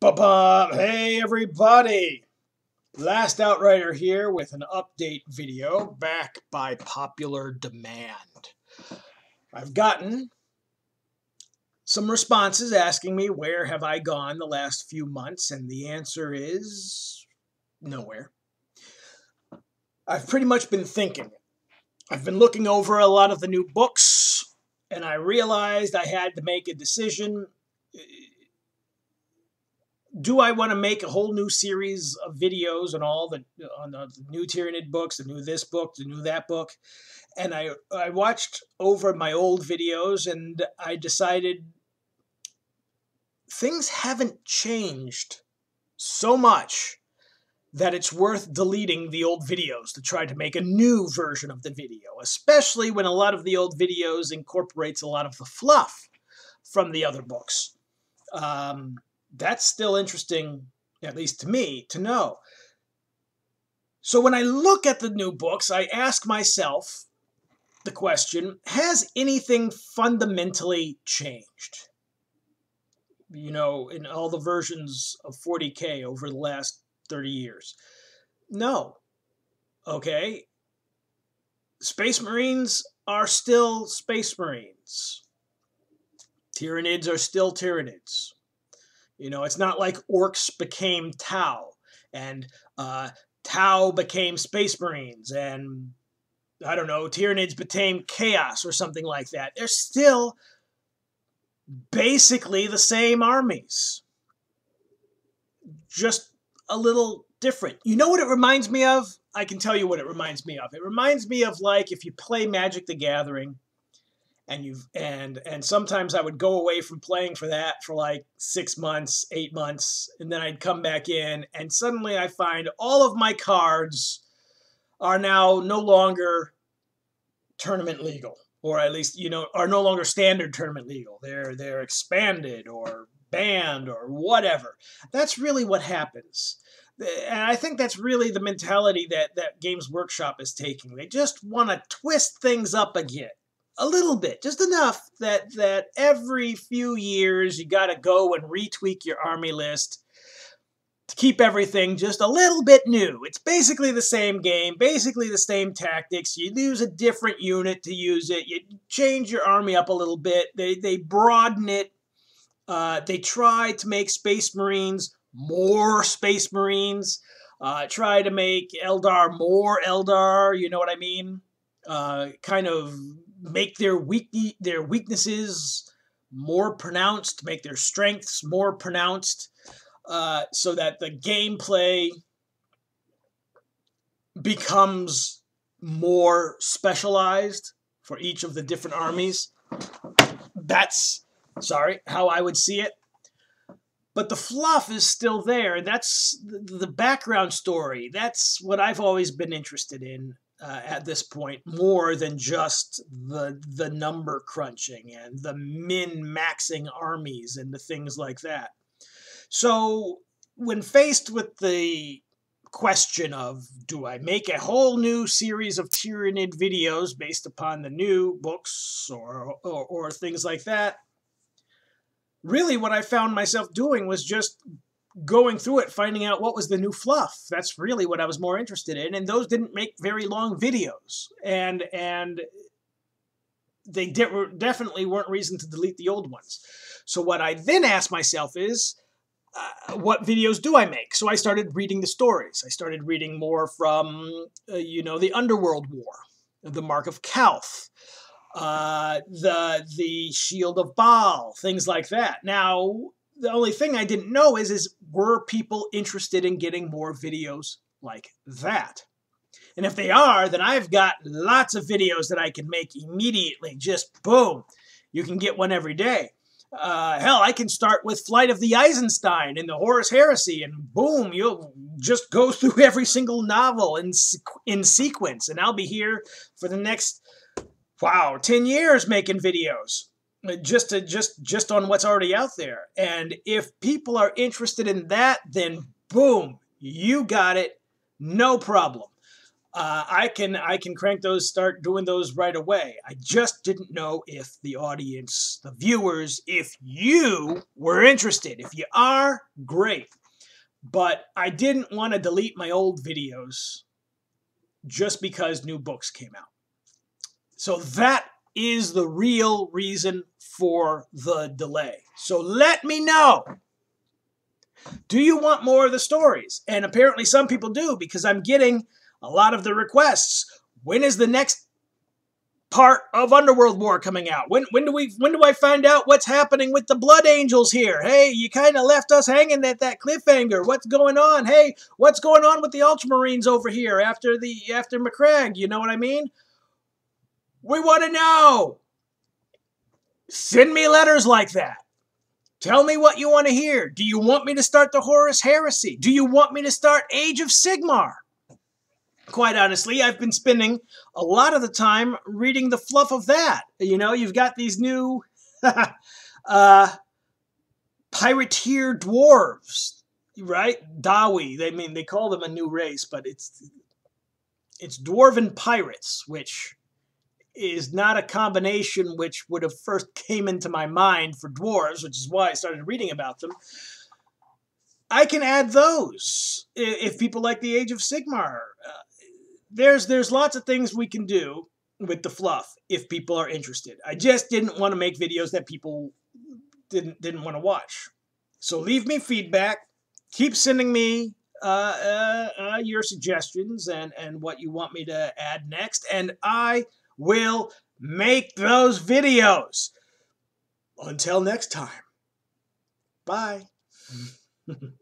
Ba-ba! Hey everybody! Last Outrider here with an update video back by popular demand. I've gotten some responses asking me where have I gone the last few months and the answer is nowhere. I've pretty much been thinking. I've been looking over a lot of the new books and I realized I had to make a decision do I want to make a whole new series of videos on all the on the new Tyranid books, the new this book, the new that book? And I I watched over my old videos and I decided things haven't changed so much that it's worth deleting the old videos to try to make a new version of the video, especially when a lot of the old videos incorporates a lot of the fluff from the other books. Um, that's still interesting, at least to me, to know. So when I look at the new books, I ask myself the question Has anything fundamentally changed? You know, in all the versions of 40K over the last 30 years? No. Okay. Space Marines are still Space Marines. Tyranids are still Tyranids. You know, it's not like orcs became Tau and uh, Tau became Space Marines and I don't know, Tyranids became Chaos or something like that. They're still basically the same armies. Just a little different. You know what it reminds me of? I can tell you what it reminds me of. It reminds me of like if you play Magic the Gathering and you've and and sometimes I would go away from playing for that for like six months, eight months, and then I'd come back in, and suddenly I find all of my cards are now no longer tournament legal, or at least you know are no longer standard tournament legal. They're they're expanded or banned or whatever. That's really what happens. And I think that's really the mentality that, that Games Workshop is taking. They just want to twist things up again a little bit, just enough that that every few years you got to go and retweak your army list to keep everything just a little bit new. It's basically the same game, basically the same tactics. You use a different unit to use it. You change your army up a little bit. They they broaden it. Uh, they try to make Space Marines more Space Marines. Uh, try to make Eldar more Eldar. You know what I mean? Uh, kind of make their weak their weaknesses more pronounced, make their strengths more pronounced, uh, so that the gameplay becomes more specialized for each of the different armies. That's sorry how I would see it. But the fluff is still there. That's the background story. That's what I've always been interested in uh, at this point more than just the the number crunching and the min maxing armies and the things like that. So when faced with the question of do I make a whole new series of Tyranid videos based upon the new books or, or, or things like that, really what I found myself doing was just going through it, finding out what was the new fluff. That's really what I was more interested in. And those didn't make very long videos. And and they de definitely weren't reason to delete the old ones. So what I then asked myself is, uh, what videos do I make? So I started reading the stories. I started reading more from, uh, you know, the Underworld War, the Mark of Calth, uh, the the Shield of Baal, things like that. Now, the only thing I didn't know is is were people interested in getting more videos like that? And if they are, then I've got lots of videos that I can make immediately. Just boom, you can get one every day. Uh, hell, I can start with Flight of the Eisenstein and the Horus Heresy, and boom, you'll just go through every single novel in in sequence, and I'll be here for the next wow ten years making videos just to just just on what's already out there and if people are interested in that then boom you got it no problem uh, I can I can crank those, start doing those right away. I just didn't know if the audience, the viewers, if you were interested. If you are, great. But I didn't want to delete my old videos just because new books came out. So that is the real reason for the delay. So let me know. Do you want more of the stories? And apparently some people do because I'm getting a lot of the requests. When is the next part of Underworld War coming out? When when do we when do I find out what's happening with the Blood Angels here? Hey, you kind of left us hanging at that cliffhanger. What's going on? Hey, what's going on with the Ultramarines over here after the after Macragge? You know what I mean? We want to know. Send me letters like that. Tell me what you want to hear. Do you want me to start the Horus Heresy? Do you want me to start Age of Sigmar? quite honestly, I've been spending a lot of the time reading the fluff of that. You know, you've got these new uh, pirateer dwarves, right? Dawi. They mean they call them a new race, but it's it's dwarven pirates, which is not a combination which would have first came into my mind for dwarves, which is why I started reading about them. I can add those if people like the Age of Sigmar. Uh, there's there's lots of things we can do with the fluff if people are interested. I just didn't want to make videos that people didn't didn't want to watch. So leave me feedback. Keep sending me uh, uh, uh, your suggestions and and what you want me to add next, and I will make those videos. Until next time. Bye.